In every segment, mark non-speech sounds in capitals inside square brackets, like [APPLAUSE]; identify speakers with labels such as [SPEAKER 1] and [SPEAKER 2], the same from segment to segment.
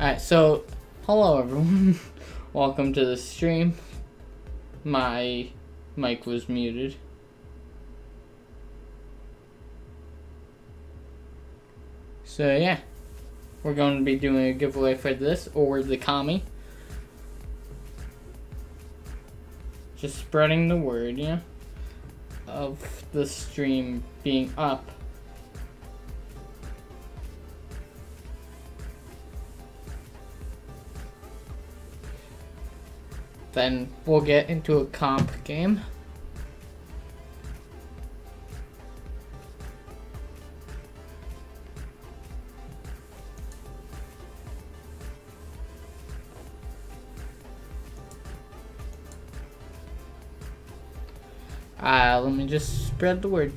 [SPEAKER 1] Alright, so hello everyone. [LAUGHS] Welcome to the stream. My mic was muted. So yeah, we're going to be doing a giveaway for this or the Kami. Just spreading the word, yeah, of the stream being up. Then we'll get into a comp game. Uh, let me just spread the word.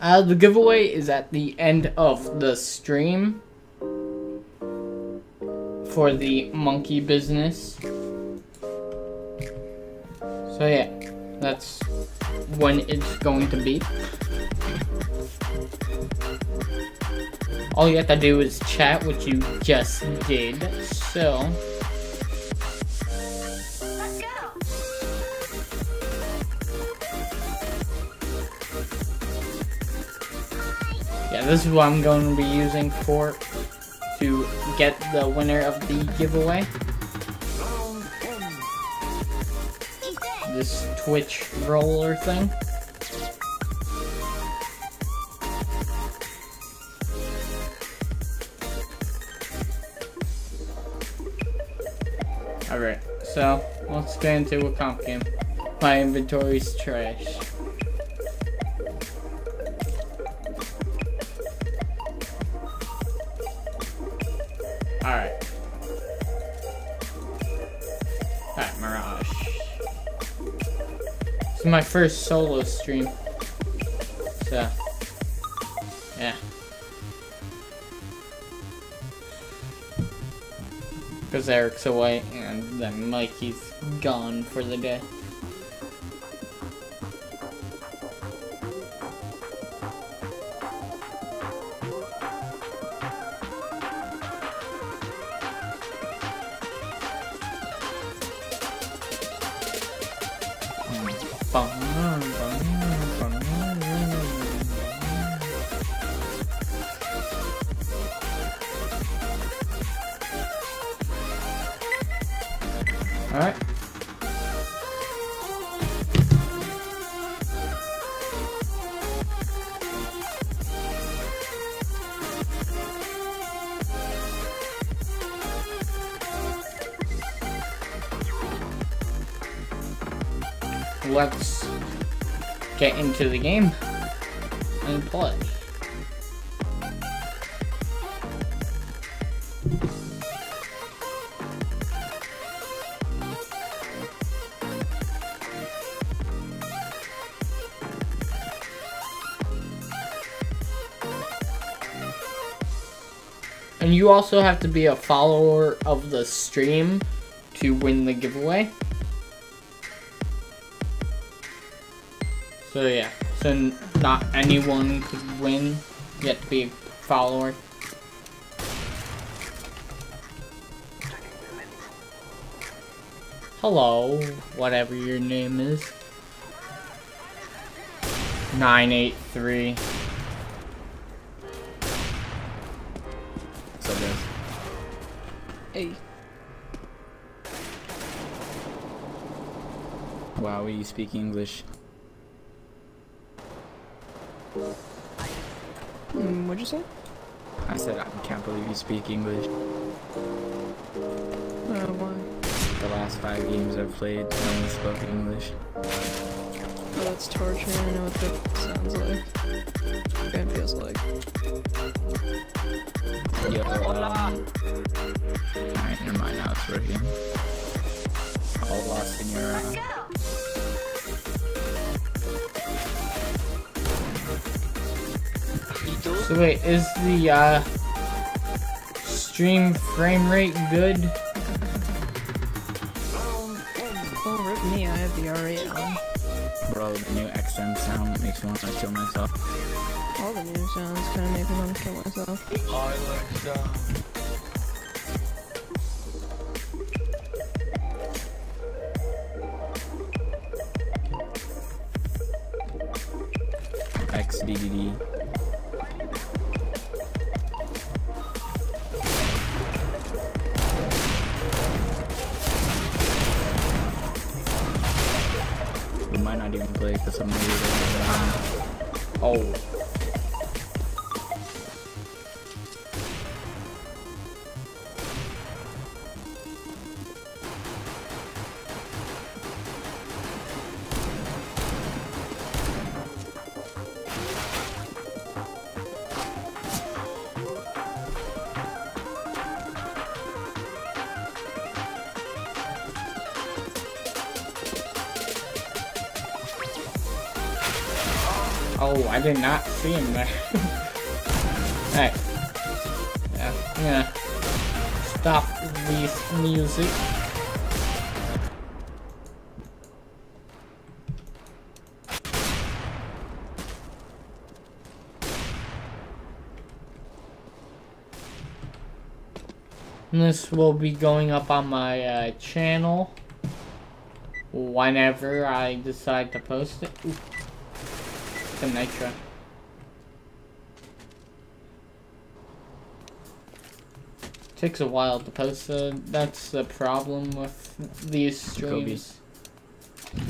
[SPEAKER 1] Uh, the giveaway is at the end of the stream for the monkey business. So yeah, that's when it's going to be. All you have to do is chat, which you just did. So. This is what I'm going to be using for to get the winner of the giveaway. This Twitch roller thing. Alright, so let's get into a comp game. My inventory's trash. My first solo stream. So, yeah. Because Eric's away and then Mikey's gone for the day. Alright. Let's get into the game and play. You also have to be a follower of the stream to win the giveaway. So yeah, so not anyone could win. You have to be a follower. Hello, whatever your name is. 983.
[SPEAKER 2] Wow, you speak English.
[SPEAKER 3] Mm, what'd you say?
[SPEAKER 2] I said I can't believe you speak English.
[SPEAKER 3] Uh, why?
[SPEAKER 2] The last five games I've played, no one spoke English.
[SPEAKER 3] Oh, that's torture. I know what that sounds like. What it feels like.
[SPEAKER 2] Yo, um, Alright, never mind, now it's working. All lost
[SPEAKER 1] So wait, is the uh, stream frame rate good?
[SPEAKER 3] Oh, rip me. I have the R8 on.
[SPEAKER 2] bro, the new XM sound makes me want to kill myself.
[SPEAKER 3] All the new sounds kind of make me want to kill myself.
[SPEAKER 1] Did not see him there. [LAUGHS] Alright. Yeah, I'm gonna stop this music. And This will be going up on my uh, channel whenever I decide to post it. Ooh. The nitro. Takes a while to post. Uh, that's the problem with these
[SPEAKER 2] Kobe.
[SPEAKER 1] streams.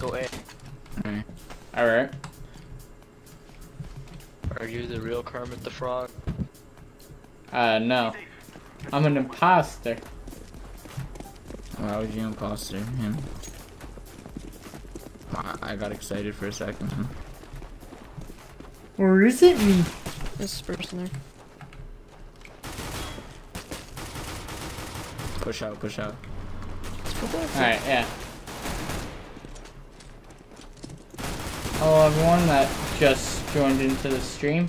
[SPEAKER 4] Go A.
[SPEAKER 2] Alright.
[SPEAKER 1] All right.
[SPEAKER 4] Are you the real Kermit the Frog?
[SPEAKER 1] Uh, no. I'm an imposter.
[SPEAKER 2] Why would you imposter him? I, I got excited for a second. Huh?
[SPEAKER 1] Or is it me?
[SPEAKER 3] This person there.
[SPEAKER 2] Push out, push out.
[SPEAKER 1] Alright, yeah. Hello everyone that just joined into the stream.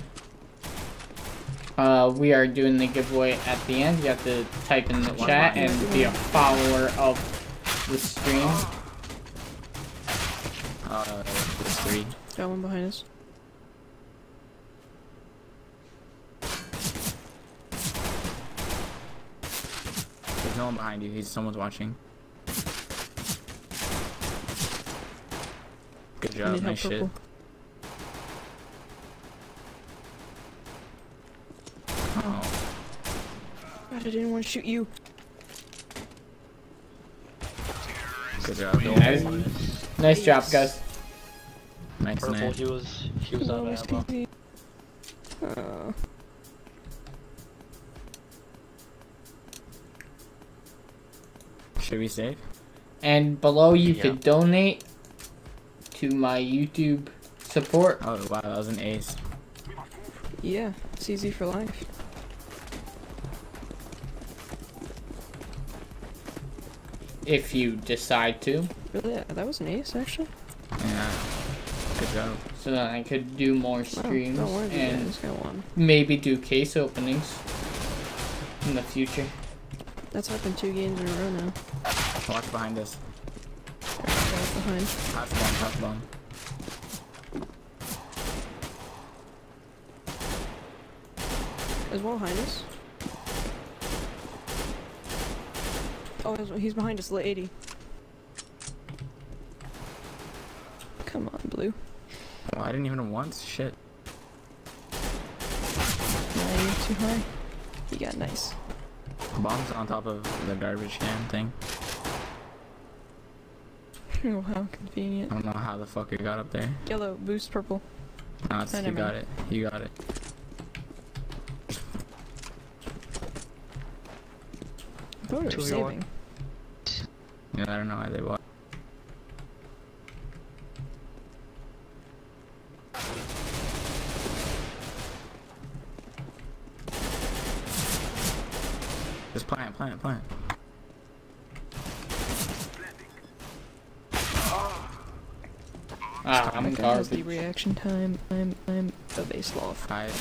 [SPEAKER 1] Uh, we are doing the giveaway at the end. You have to type in the
[SPEAKER 2] One
[SPEAKER 1] chat
[SPEAKER 2] line.
[SPEAKER 1] and be a follower of the stream.
[SPEAKER 2] Uh, this three.
[SPEAKER 3] Got one behind us.
[SPEAKER 2] There's behind you. He's someone's watching. Good job,
[SPEAKER 3] need help
[SPEAKER 2] nice shit.
[SPEAKER 3] purple.
[SPEAKER 2] Oh,
[SPEAKER 3] God, I didn't want to shoot you.
[SPEAKER 2] good job.
[SPEAKER 1] Nice, nice job, guys.
[SPEAKER 2] Nice
[SPEAKER 4] Purple,
[SPEAKER 2] man.
[SPEAKER 4] he was he was out
[SPEAKER 3] Oh,
[SPEAKER 4] of ammo.
[SPEAKER 2] Should we save?
[SPEAKER 1] And below you
[SPEAKER 4] Yeah.
[SPEAKER 1] could donate to my YouTube support.
[SPEAKER 2] Oh wow, that was an ace.
[SPEAKER 3] yeah, it's easy for life.
[SPEAKER 1] If you decide to.
[SPEAKER 3] Really, that was an ace actually.
[SPEAKER 2] Yeah. Good job.
[SPEAKER 1] So that I could do more
[SPEAKER 3] Wow,
[SPEAKER 1] streams
[SPEAKER 3] don't worry,
[SPEAKER 1] and
[SPEAKER 3] guys. Got one.
[SPEAKER 1] maybe do case openings in the future.
[SPEAKER 3] That's happened two games in a row now.
[SPEAKER 2] Watch behind us.
[SPEAKER 3] Right behind.
[SPEAKER 2] House bomb, house bomb.
[SPEAKER 3] There's one behind us. Oh, he's behind us, lit 80. Come on, blue.
[SPEAKER 2] Oh, I didn't even once. Shit.
[SPEAKER 3] Nah, you're too high. You got nice.
[SPEAKER 2] Bomb's on top of the garbage can thing. [LAUGHS]
[SPEAKER 3] oh, how convenient.
[SPEAKER 2] I don't know how the fuck it got up there.
[SPEAKER 3] Yellow, boost purple.
[SPEAKER 2] No, it's,
[SPEAKER 3] Oh,
[SPEAKER 2] you got it. You got it.
[SPEAKER 3] I thought we were
[SPEAKER 4] Two v one.
[SPEAKER 3] saving.
[SPEAKER 2] Yeah, I don't know why they bought. Just plant, plant, plant.
[SPEAKER 1] Ah, I'm
[SPEAKER 3] That has the reaction time. I'm I'm a base loft.
[SPEAKER 2] Five.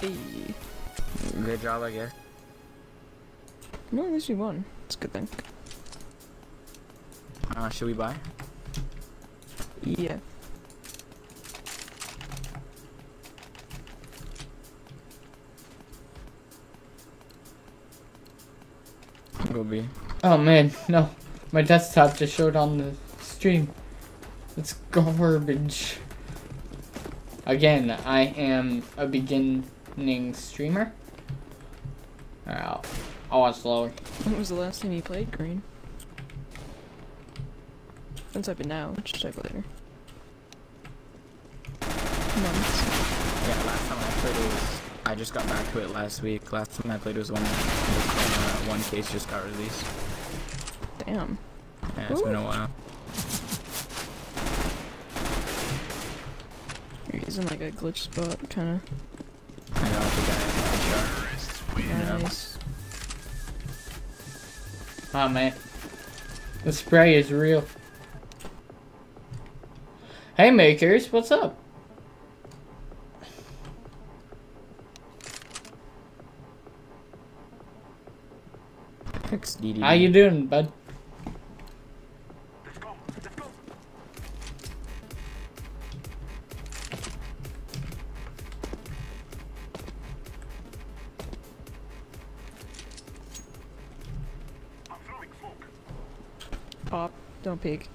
[SPEAKER 3] Hey.
[SPEAKER 2] Good job, I guess.
[SPEAKER 3] No, at least we won. It's a good thing.
[SPEAKER 2] Uh, should we buy?
[SPEAKER 3] Yeah.
[SPEAKER 2] Go B.
[SPEAKER 1] Oh man, no. My desktop just showed on the stream. It's garbage. Again, I am a beginning streamer. Alright, I'll, I'll watch slower.
[SPEAKER 3] When was the last time you played green? Don't type it now. Just type it later. Months.
[SPEAKER 2] Yeah, last time I played it was. I just got back to it last week. Last time I played was when the uh, one case just got released.
[SPEAKER 3] Damn.
[SPEAKER 2] Yeah, it's been a while.
[SPEAKER 3] You're using like a glitch spot, kind
[SPEAKER 2] I got the guy in the
[SPEAKER 3] of
[SPEAKER 2] shot.
[SPEAKER 3] nice.
[SPEAKER 1] Oh man. The spray is real. Hey makers, what's up?
[SPEAKER 2] Pix
[SPEAKER 1] How you doing, bud?
[SPEAKER 3] Pop. Don't peek.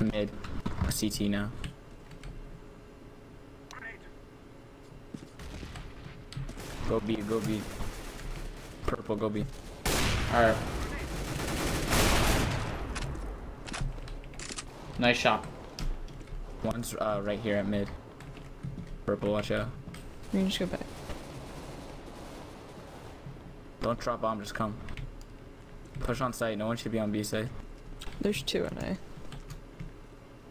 [SPEAKER 2] Mid. CT now. Go B, go B. Purple, go B.
[SPEAKER 1] Alright. Nice shot.
[SPEAKER 2] One's uh, right here at mid. Purple, watch out.
[SPEAKER 3] You can just go back.
[SPEAKER 2] Don't drop bomb, just come. Push on site, no one should be on B side.
[SPEAKER 3] There's two in A.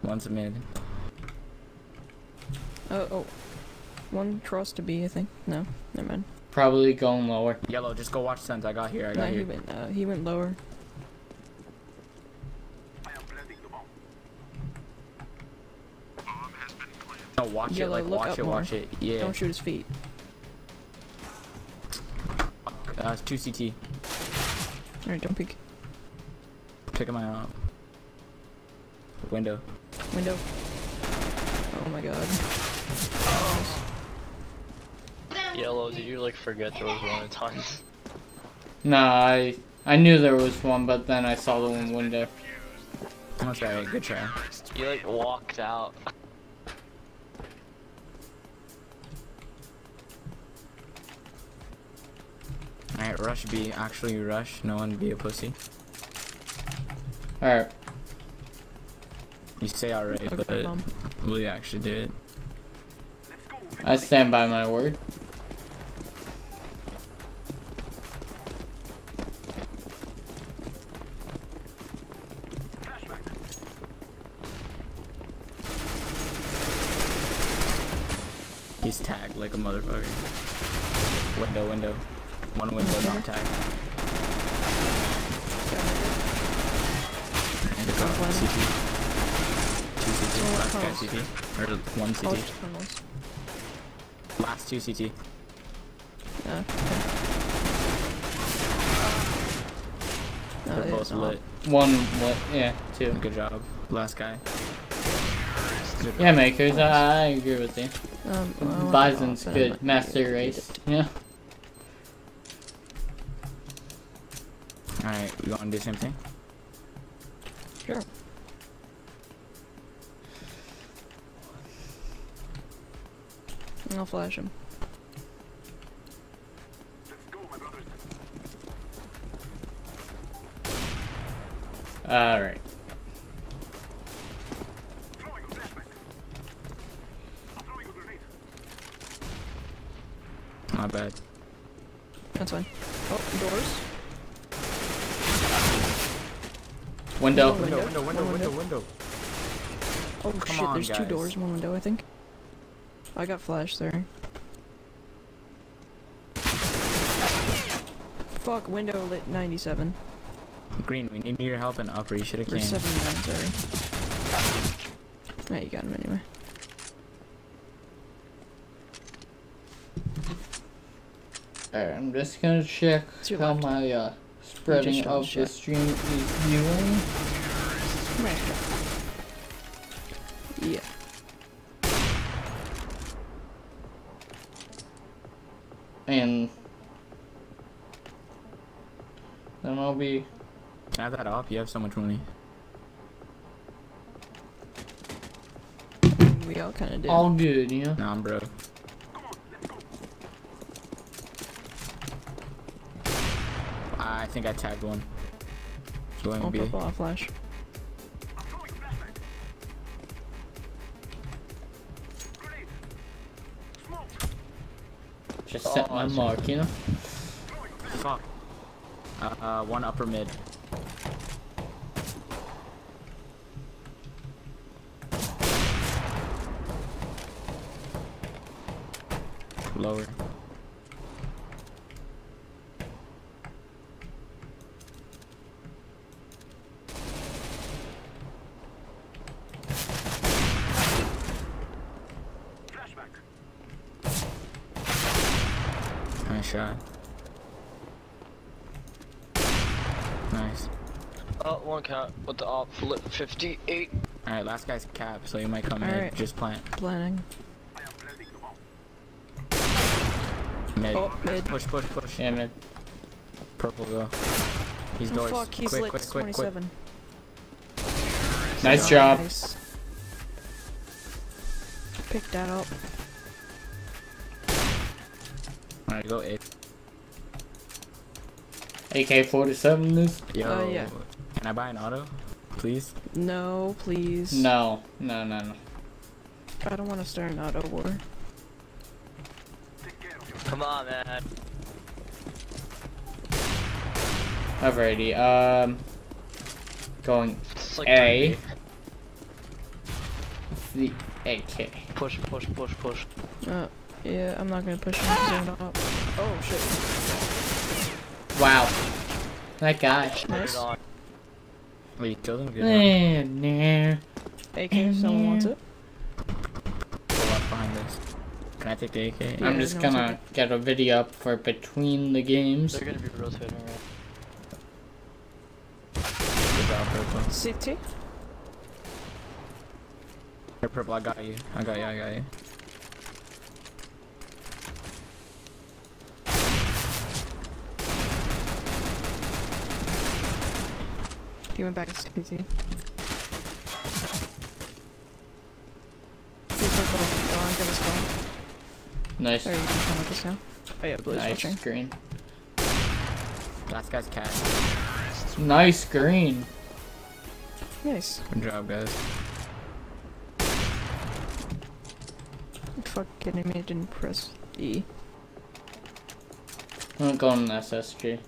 [SPEAKER 2] One's mid.
[SPEAKER 3] Oh, oh. One cross to B, I think. No, never mind.
[SPEAKER 1] Probably going lower.
[SPEAKER 2] Yellow, just go watch Sens. I got here, I
[SPEAKER 3] No,
[SPEAKER 2] got
[SPEAKER 3] he
[SPEAKER 2] here.
[SPEAKER 3] went. Uh, he went lower.
[SPEAKER 2] No, watch
[SPEAKER 3] Yellow,
[SPEAKER 2] it, like,
[SPEAKER 3] look
[SPEAKER 2] watch
[SPEAKER 3] up
[SPEAKER 2] it,
[SPEAKER 3] more.
[SPEAKER 2] watch it. Yeah.
[SPEAKER 3] Don't shoot his feet.
[SPEAKER 2] Uh, 2 CT.
[SPEAKER 3] Alright, don't peek.
[SPEAKER 2] Pick him out. Window.
[SPEAKER 3] Window. Oh my god.
[SPEAKER 4] Yellow, did you like forget there was one in time?
[SPEAKER 1] Nah, I I knew there was one, but then I saw the one window.
[SPEAKER 2] That's alright, good try.
[SPEAKER 4] You like walked out. [LAUGHS]
[SPEAKER 2] rush B. Actually, rush. No one be a pussy.
[SPEAKER 1] Alright.
[SPEAKER 2] You say alright,
[SPEAKER 3] Okay,
[SPEAKER 2] but
[SPEAKER 3] bomb.
[SPEAKER 2] will you actually do it?
[SPEAKER 1] I stand by my word.
[SPEAKER 2] And
[SPEAKER 3] One.
[SPEAKER 2] CT. Two CT. Last guy. CT. Or one CT. Last two CT.
[SPEAKER 3] Yeah. Okay. No,
[SPEAKER 2] They're both lit.
[SPEAKER 1] One lit, yeah, two.
[SPEAKER 2] Good job. Last guy.
[SPEAKER 1] Yeah, makers, I, I agree with you.
[SPEAKER 3] Um, well,
[SPEAKER 1] Bison's
[SPEAKER 3] it off, and I'm
[SPEAKER 1] good. Master race. Yeah.
[SPEAKER 2] Alright, we gonna do the same thing?
[SPEAKER 3] Sure. I'll flash him.
[SPEAKER 1] Alright.
[SPEAKER 2] Not bad.
[SPEAKER 3] That's fine. Oh, doors.
[SPEAKER 1] Window.
[SPEAKER 3] Window.
[SPEAKER 2] window,
[SPEAKER 3] One window.
[SPEAKER 2] window.
[SPEAKER 3] Oh
[SPEAKER 2] Come
[SPEAKER 3] shit,
[SPEAKER 2] on,
[SPEAKER 3] there's two doors, one window, I think. I got flash there. Fuck, window lit 97.
[SPEAKER 2] Green, we need your help in upper. You should have came.
[SPEAKER 3] 79, sorry. Yeah, you got him anyway.
[SPEAKER 1] Alright, I'm just gonna check how
[SPEAKER 3] left.
[SPEAKER 1] my uh, spreading
[SPEAKER 3] just
[SPEAKER 1] of
[SPEAKER 3] showed
[SPEAKER 1] the stream is viewing.
[SPEAKER 3] Yeah.
[SPEAKER 1] And then I'll be
[SPEAKER 2] Add that off. You have so much money.
[SPEAKER 3] We all kind of did.
[SPEAKER 1] all good, you know?
[SPEAKER 2] Nah, bro. I think I tagged one. Going
[SPEAKER 3] I'll
[SPEAKER 2] B.
[SPEAKER 3] purple, I'll flash.
[SPEAKER 1] Just set my
[SPEAKER 4] Oh,
[SPEAKER 1] mark, you know?
[SPEAKER 2] Fuck. Uh, uh, one upper mid. lower. Nice shot. Nice.
[SPEAKER 4] Oh, one count with the flip 58.
[SPEAKER 2] Alright, last guy's cap, so you might come in.
[SPEAKER 3] Alright.
[SPEAKER 2] Just plant.
[SPEAKER 3] Planning.
[SPEAKER 2] Mid.
[SPEAKER 3] Oh, mid.
[SPEAKER 2] Push, push, push.
[SPEAKER 1] Damn it.
[SPEAKER 2] Purple go. He's
[SPEAKER 3] Oh,
[SPEAKER 2] doors.
[SPEAKER 3] fuck, he's
[SPEAKER 2] quick,
[SPEAKER 3] lit.
[SPEAKER 2] quick, quick, quick.
[SPEAKER 3] 27.
[SPEAKER 1] Nice
[SPEAKER 3] Oh,
[SPEAKER 1] job.
[SPEAKER 3] Nice. Pick that up.
[SPEAKER 2] Alright, go eight.
[SPEAKER 1] AK-47 is?
[SPEAKER 2] Yo.
[SPEAKER 3] Uh, yeah.
[SPEAKER 2] Can I buy an auto? Please?
[SPEAKER 3] No, please.
[SPEAKER 1] No. No, no, no.
[SPEAKER 3] I don't want to start an auto war.
[SPEAKER 4] Come on, man.
[SPEAKER 1] Alrighty, um... Going
[SPEAKER 4] It's like
[SPEAKER 1] A.
[SPEAKER 4] 3D.
[SPEAKER 1] the AK.
[SPEAKER 4] Push, push, push, push.
[SPEAKER 3] Uh, yeah, I'm not gonna push him 'cause I'm not up. Oh, shit.
[SPEAKER 1] Wow. That guy.
[SPEAKER 3] Nice.
[SPEAKER 4] It on.
[SPEAKER 2] You killed him? Good.
[SPEAKER 1] Eh, nah.
[SPEAKER 3] AK, if someone wants it.
[SPEAKER 2] Go up behind this. Can I take the AK?
[SPEAKER 3] Yeah,
[SPEAKER 1] I'm just
[SPEAKER 3] no,
[SPEAKER 1] gonna
[SPEAKER 3] okay.
[SPEAKER 1] get a video up for between the games.
[SPEAKER 4] They're gonna be rotating right.
[SPEAKER 2] Good job, purple.
[SPEAKER 3] CT?
[SPEAKER 2] Here, purple, I got you. I got you, I got you.
[SPEAKER 3] He went back to CT. He's like, go on, get his phone.
[SPEAKER 1] Nice.
[SPEAKER 3] Or you can come with us now. Oh yeah, Blue's
[SPEAKER 1] Nice
[SPEAKER 3] watching.
[SPEAKER 1] green.
[SPEAKER 2] Last guy's cat.
[SPEAKER 1] Nice green.
[SPEAKER 3] Nice.
[SPEAKER 2] Good job, guys.
[SPEAKER 3] Fuck kidding me, I didn't press E.
[SPEAKER 1] I'm going SSG.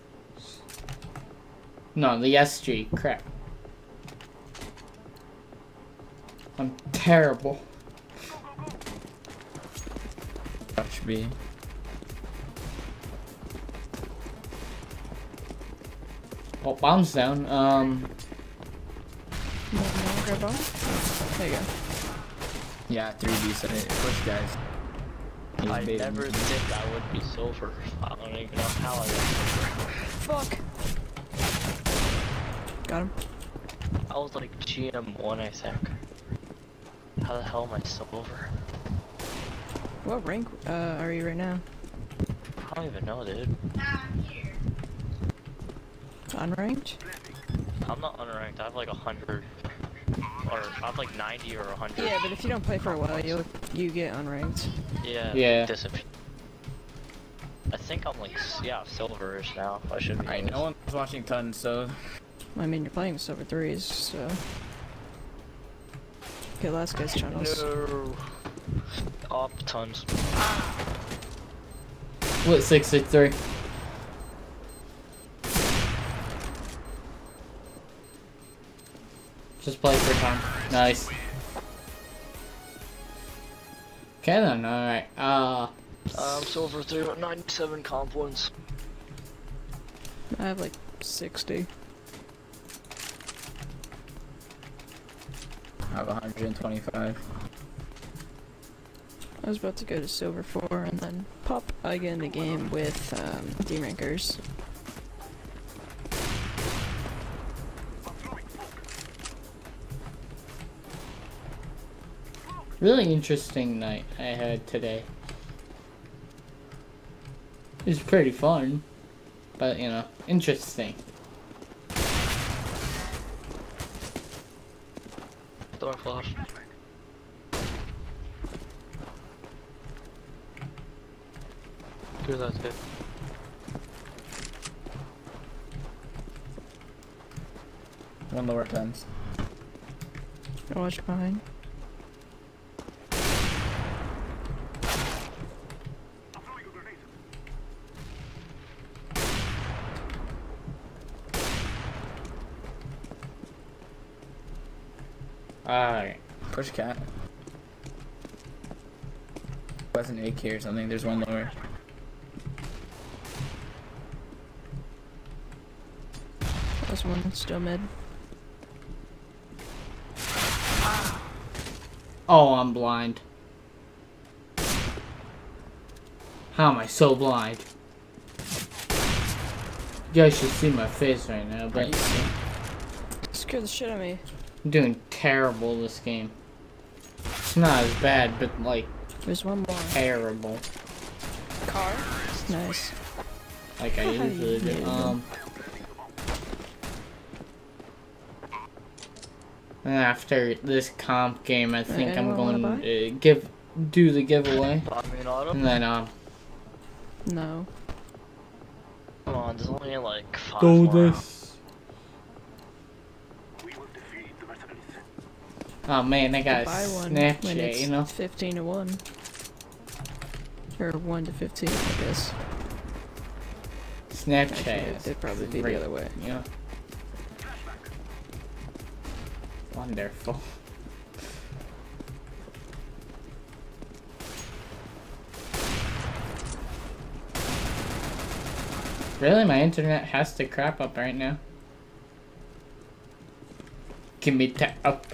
[SPEAKER 1] No, the SG. Crap. I'm terrible.
[SPEAKER 2] Touch B.
[SPEAKER 1] Oh, bombs down. Um,
[SPEAKER 3] No, no, grab on. There you go.
[SPEAKER 2] Yeah, 3B side. Push, guys. He's
[SPEAKER 4] I never
[SPEAKER 2] me.
[SPEAKER 4] think I would be silver. I don't even know how I was.
[SPEAKER 3] Fuck! Got him.
[SPEAKER 4] I was like GN1, I think. How the hell am I silver?
[SPEAKER 3] What rank uh, are you right now?
[SPEAKER 4] I don't even know, dude.
[SPEAKER 3] Unranked?
[SPEAKER 4] I'm not unranked. I have like 100. Or I have like 90 or 100.
[SPEAKER 3] Yeah, but if you don't play for a while, you you get unranked.
[SPEAKER 4] Yeah.
[SPEAKER 1] Yeah.
[SPEAKER 4] Disappear. I think I'm like, yeah, silverish now. I should be.
[SPEAKER 2] Alright, no one's watching tons, so
[SPEAKER 3] I mean, you're playing with Silver 3s, so... Okay, last guy's channels.
[SPEAKER 4] No. Op tons.
[SPEAKER 1] what 663? Just play for time. Nice. Okay then, alright. Uh,
[SPEAKER 4] Um, silver 3 with 97 comp points.
[SPEAKER 3] I have like 60.
[SPEAKER 2] Have 125.
[SPEAKER 3] I was about to go to Silver 4 and then pop I get in the game with um, D-Rankers.
[SPEAKER 1] really interesting night I had today. It was pretty fun. But, you know, interesting.
[SPEAKER 4] Door flash. Do that too.
[SPEAKER 2] One lower tens.
[SPEAKER 3] Watch behind.
[SPEAKER 1] Alright.
[SPEAKER 2] Push cat. Was an AK or something. There's one lower.
[SPEAKER 3] This one still mid.
[SPEAKER 1] Oh, I'm blind. How am I so blind? You guys should see my face right now, but
[SPEAKER 2] you?
[SPEAKER 3] Scared the shit out of me.
[SPEAKER 1] I'm doing terrible this game. It's not as bad, but like
[SPEAKER 3] There's one more.
[SPEAKER 1] terrible.
[SPEAKER 3] Car? Nice.
[SPEAKER 1] Like I usually do. Um. After this comp game, I think I'm going
[SPEAKER 3] wanna
[SPEAKER 1] uh, give do the giveaway,
[SPEAKER 4] Buy me an auto?
[SPEAKER 1] and then um
[SPEAKER 3] No.
[SPEAKER 4] Come on, there's only like five
[SPEAKER 1] go
[SPEAKER 4] more.
[SPEAKER 1] this. Oh man, I got
[SPEAKER 3] Buy one when
[SPEAKER 1] Snapchat,
[SPEAKER 3] it's
[SPEAKER 1] you know.
[SPEAKER 3] 15 to 1. Or 1 to 15, I guess. Actually,
[SPEAKER 1] Snapchat.
[SPEAKER 3] it'd probably be the other way.
[SPEAKER 1] Yeah. Wonderful. Really, my internet has to crap up right now. Give me that up.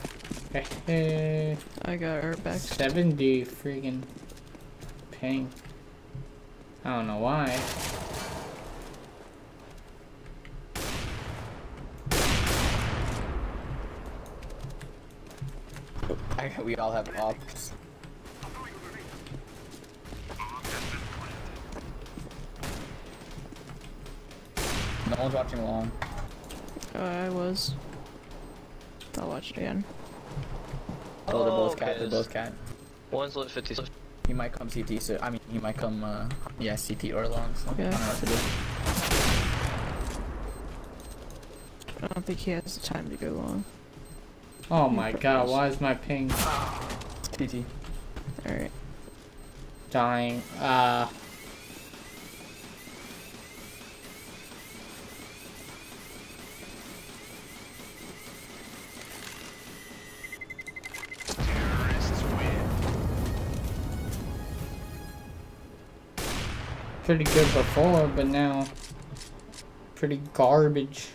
[SPEAKER 3] Eh, I got her back.
[SPEAKER 1] 70 freaking ping. I don't know why.
[SPEAKER 2] I, we all have ops. No one's watching long.
[SPEAKER 3] Oh, I was. I'll watch it again.
[SPEAKER 2] Oh, they're both
[SPEAKER 4] okay,
[SPEAKER 2] cat. They're both cat.
[SPEAKER 4] One's lit 50.
[SPEAKER 2] He might come CT. So I mean, he might come. Uh, yeah, CT or long. So I don't know what to do.
[SPEAKER 3] I don't think he has the time to go long.
[SPEAKER 1] Oh my god, why is my ping
[SPEAKER 2] CT.
[SPEAKER 3] Alright.
[SPEAKER 1] dying? Uh. Pretty good before, but now pretty garbage.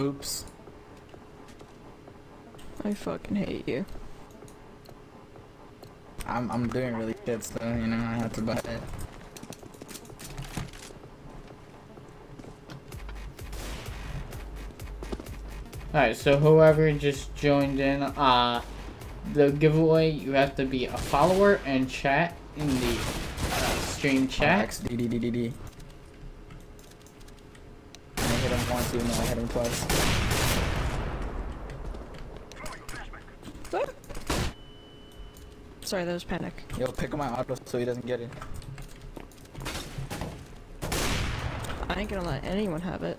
[SPEAKER 2] Oops.
[SPEAKER 3] I fucking hate you.
[SPEAKER 2] I'm I'm doing really good, so you know I have to buy it.
[SPEAKER 1] Alright, so whoever just joined in, uh, the giveaway, you have to be a follower and chat in the uh, stream chat.
[SPEAKER 2] XDDDD. I hit him once, even though I hit him twice.
[SPEAKER 3] Sorry, that was panic.
[SPEAKER 2] Yo, pick up my auto so he doesn't get it.
[SPEAKER 3] I ain't gonna let anyone have it.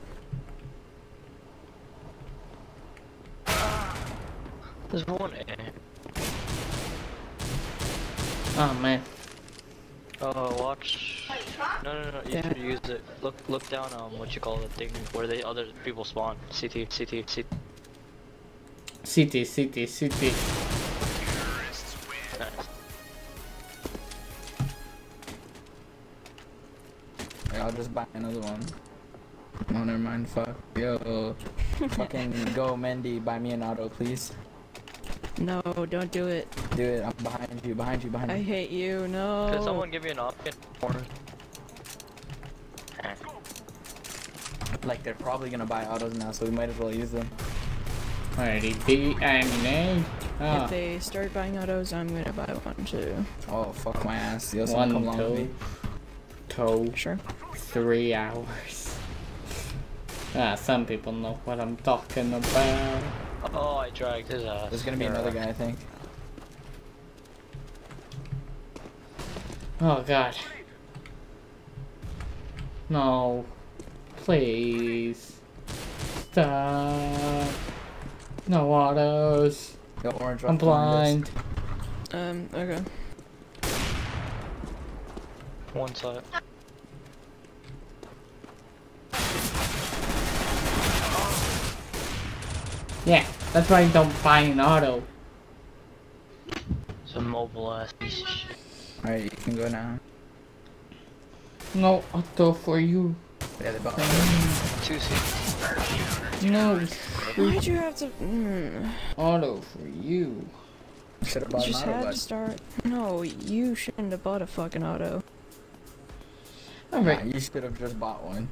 [SPEAKER 4] There's one A.
[SPEAKER 1] Oh man.
[SPEAKER 4] Oh, watch. No, no, no. You
[SPEAKER 3] Yeah.
[SPEAKER 4] should use it. Look, look down on what you call the thing where the other people spawn. CT, CT, CT.
[SPEAKER 1] CT, CT, CT.
[SPEAKER 4] Nice.
[SPEAKER 2] Yeah, I'll just buy another one. No, never mind. Fuck. Yo, [LAUGHS] fucking go, Mendy. Buy me an auto, please.
[SPEAKER 3] No, don't do it.
[SPEAKER 2] Do it. I'm behind you. Behind you. Behind you.
[SPEAKER 3] I
[SPEAKER 2] you.
[SPEAKER 3] hate you. No.
[SPEAKER 4] Could someone give me an option?
[SPEAKER 2] Like they're probably gonna buy autos now, so we might as well use them.
[SPEAKER 1] Alrighty, B and A. Ah,
[SPEAKER 3] If they start buying autos, I'm gonna buy one too.
[SPEAKER 2] Oh fuck my ass. Yo, someone come
[SPEAKER 1] one,
[SPEAKER 2] along with me.
[SPEAKER 1] two, two,
[SPEAKER 3] Sure.
[SPEAKER 1] three hours. Ah, some people know what I'm talking about.
[SPEAKER 4] Oh, I dragged his ass.
[SPEAKER 2] There's gonna be another guy, I think.
[SPEAKER 1] Oh god. No. Please. Stop. No autos.
[SPEAKER 2] Yo, orange.
[SPEAKER 1] I'm
[SPEAKER 2] right behind us.
[SPEAKER 1] blind.
[SPEAKER 3] Um, okay.
[SPEAKER 4] One side.
[SPEAKER 1] Yeah, that's why you don't buy an auto.
[SPEAKER 4] It's a mobile ass piece of shit.
[SPEAKER 2] Alright, you can go now.
[SPEAKER 1] No auto for you.
[SPEAKER 2] Yeah, they bought
[SPEAKER 4] Two seats.
[SPEAKER 1] No
[SPEAKER 3] Why'd you have to? Mm,
[SPEAKER 1] auto for you.
[SPEAKER 2] Should have
[SPEAKER 3] you
[SPEAKER 2] bought an
[SPEAKER 3] just
[SPEAKER 2] auto
[SPEAKER 3] had to start. No, you shouldn't have bought a fucking auto.
[SPEAKER 2] Nah,
[SPEAKER 1] Alright.
[SPEAKER 2] you should have just bought one.